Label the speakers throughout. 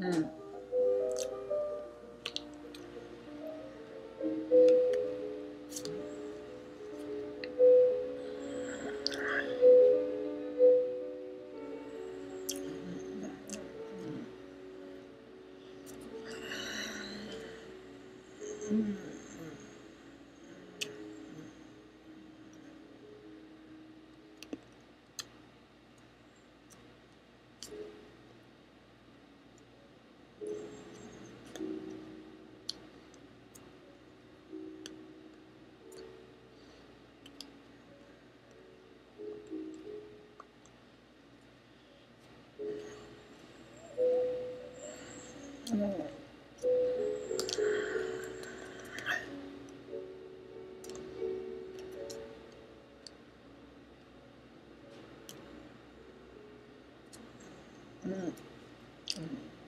Speaker 1: Mm. うん。うん。うん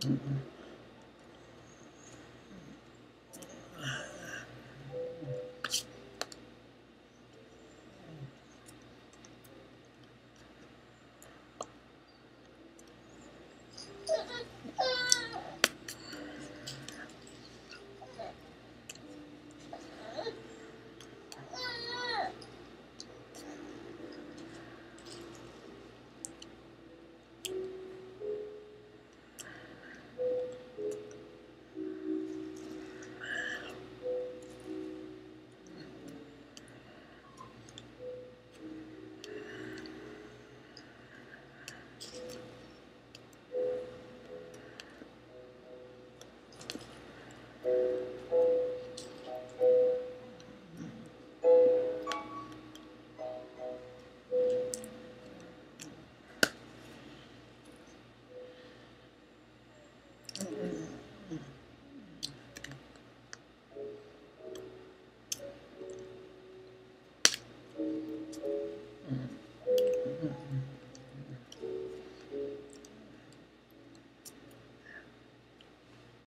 Speaker 1: Mm-hmm.